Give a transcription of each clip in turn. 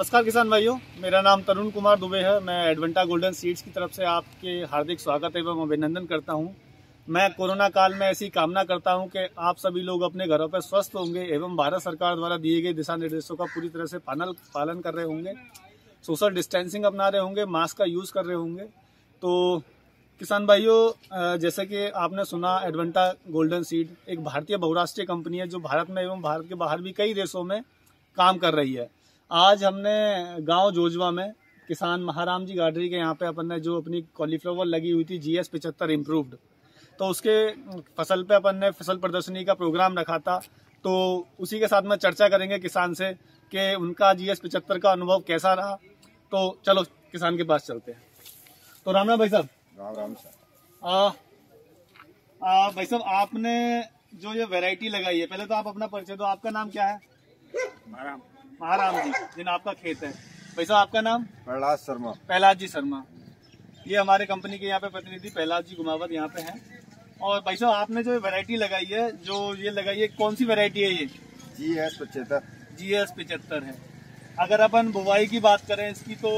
नमस्कार किसान भाइयों, मेरा नाम तरुण कुमार दुबे है। मैं एडवेंटा गोल्डन सीड्स की तरफ़ से आपके हार्दिक स्वागत एवं अभिनंदन करता हूँ। मैं कोरोना काल में ऐसी कामना करता हूँ कि आप सभी लोग अपने घरों पर स्वस्थ होंगे एवं भारत सरकार द्वारा दिए गए दिशा निर्देशों का पूरी तरह से पालन पालन कर रहे होंगे, सोशल डिस्टेंसिंग अपना रहे होंगे, मास्क का यूज़ कर रहे होंगे। तो किसान भाइयों जैसे कि आपने सुना, एडवेंटा गोल्डन सीड एक भारतीय बहुराष्ट्रीय कंपनी है जो भारत में एवं भारत के बाहर भी कई देशों में काम कर रही है। आज हमने गाँव जोजवा में किसान महाराम जी गाडरी के यहाँ पे अपन ने जो अपनी कॉलीफ्लावर लगी हुई थी जी एस पिचहत्तर इम्प्रूव्ड तो उसके फ़सल पे अपन ने फ़सल प्रदर्शनी का प्रोग्राम रखा था। तो उसी के साथ में चर्चा करेंगे किसान से कि उनका जी एस पिचहत्तर का अनुभव कैसा रहा। तो चलो किसान के पास चलते हैं। तो राम राम भाई साहब। राम राम सर। आ, आ, भाई साहब आपने जो ये वैरायटी लगाई है पहले तो आप अपना परिचय दो आपका नाम क्या है? महाराम जी जिन आपका खेत है। भाई साहब आपका नाम? प्रहलाद शर्मा। प्रहलाद जी शर्मा। ये हमारे कंपनी के यहाँ पे प्रतिनिधि प्रहलाद जी गुमावत यहाँ पे हैं। और भाई साहब आपने जो वैरायटी लगाई है जो ये लगाई है कौन सी वैरायटी है ये? जी एस पचहत्तर। जी एस पचहत्तर है। अगर अपन बुवाई की बात करें इसकी तो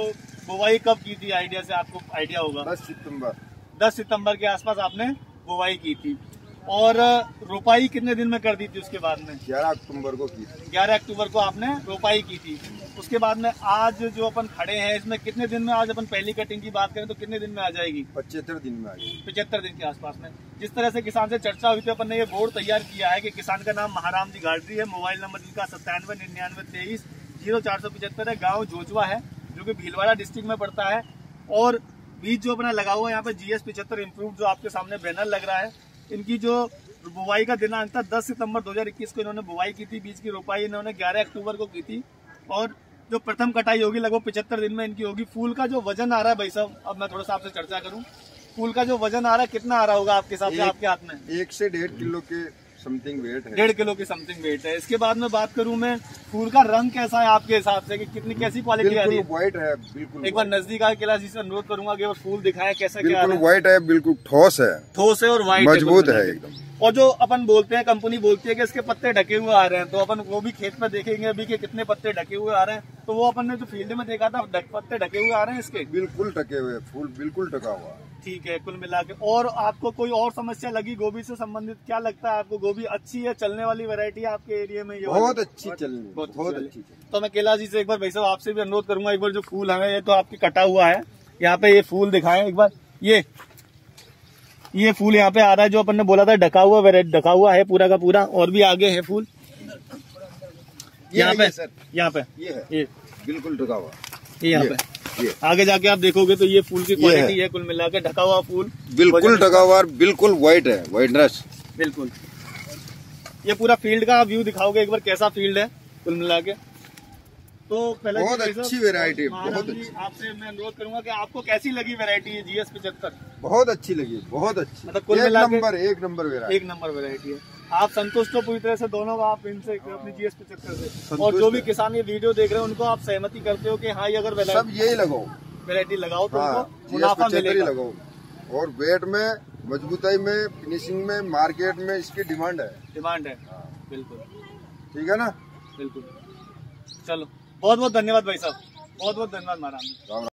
बुवाई कब की थी? आइडिया से आपको आइडिया होगा। दस सितंबर। दस सितंबर के आसपास आपने बुवाई की थी। और रोपाई कितने दिन में कर दी थी उसके बाद में? ग्यारह अक्टूबर को की। 11 अक्टूबर को आपने रोपाई की थी। उसके बाद में आज जो अपन खड़े हैं इसमें कितने दिन में आज अपन पहली कटिंग की बात करें तो कितने दिन में आ जाएगी? पचहत्तर दिन में आ पचहत्तर दिन के आसपास में। जिस तरह से किसान से चर्चा हुई थी अपन ने ये बोर्ड तैयार किया है कि किसान का नाम महाराम जी गाडरी है मोबाइल नंबर जिनका सत्तानवे निन्यानवे तेईस ज़ीरो चार सौ पचहत्तर है गाँव जोचवा है जो कि भीलवाड़ा डिस्ट्रिक्ट में पड़ता है। और बीज जो अपना लगा हुआ है यहाँ पे जीएस पिछहत्तर इम्प्रूव जो आपके सामने बैनर लग रहा है इनकी जो बुवाई का दिनांक था 10 सितंबर 2021 को इन्होंने बुवाई की थी बीज की रोपाई इन्होंने 11 अक्टूबर को की थी। और जो प्रथम कटाई होगी लगभग पिछहत्तर दिन में इनकी होगी। फूल का जो वज़न आ रहा है भाई साहब अब मैं थोड़ा सा आपसे चर्चा करूँ। फूल का जो वज़न आ रहा है कितना आ रहा होगा आपके हिसाब से आपके हाथ में? एक से डेढ़ किलो के समथिंग वेट है। डेढ़ किलो की समथिंग वेट है। इसके बाद में बात करूँ मैं फूल का रंग कैसा है आपके हिसाब से कि कितनी कैसी क्वालिटी आ रही है? व्हाइट है बिल्कुल एक बार नज़दीक आके क्लास से अनुरोध करूँगा कि वो फूल दिखाएँ कैसा क्या है? व्हाइट है बिल्कुल ठोस है। ठोस है और वाइट मज़बूत है एकदम। और जो अपन बोलते हैं कंपनी बोलती है कि इसके पत्ते ढके हुए आ रहे हैं तो अपन वो भी खेत में देखेंगे अभी कि कितने पत्ते ढके हुए आ रहे हैं। तो वो अपन ने जो फ़ील्ड में देखा था पत्ते ढके हुए आ रहे हैं इसके? बिल्कुल ढके हुए फूल बिल्कुल ढका हुआ। ठीक है कुल मिला के। और आपको कोई और समस्या लगी गोभी से संबंधित क्या लगता है आपको? गोभी अच्छी है चलने वाली वैरायटी है आपके एरिया में? ये बहुत अच्छी चलनी बहुत बहुत अच्छी तो मैं केला जी से एक बार भाई साहब आपसे भी अनुरोध करूँगा एक बार जो फूल है ये तो आपके कटा हुआ है। यहाँ पे ये फूल दिखाए एक बार। ये ये फूल यहाँ पे आ रहा है जो अपन ने बोला था ढका हुआ ढका हुआ है पूरा का पूरा और भी आगे है फूल। यहाँ पे सर। यहाँ पे। ये बिल्कुल टका हुआ। ये यहाँ पे। आगे जाके आप देखोगे तो ये फूल की क्वालिटी है। है कुल मिला के ढका हुआ फूल। बिल्कुल टका हुआ बिल्कुल व्हाइट है व्हाइटनेस बिल्कुल। ये पूरा फ़ील्ड का व्यू दिखाओगे एक बार कैसा फ़ील्ड है कुल मिला के तो पहले बहुत अच्छी वेरायटी बहुत अच्छी। आपसे मैं अनुरोध करूँगा कि आपको कैसी लगी वेरायटी जीएस पिछहत्तर बहुत अच्छी लगी बहुत अच्छी। मतलब कुल मिला नंबर एक नंबर एक नंबर वैरायटी है। आप संतुष्ट हो पूरी तरह से दोनों का आप इनसे अपनी जीएस पिछहत्तर से। और जो भी। किसान ये वीडियो देख रहे हैं उनको आप सहमति करते हो कि हाँ ये अगर सब यही लगाओ। वैरायटी लगाओ तो हाँ मुनाफा मिलेगा। लगाओ। और वेट में मजबूताई में फिनिशिंग में मार्केट में इसकी डिमांड है। डिमांड है। हाँ, बिल्कुल। ठीक है ना? बिल्कुल। चलो बहुत बहुत धन्यवाद भाई साहब। बहुत बहुत धन्यवाद महाराज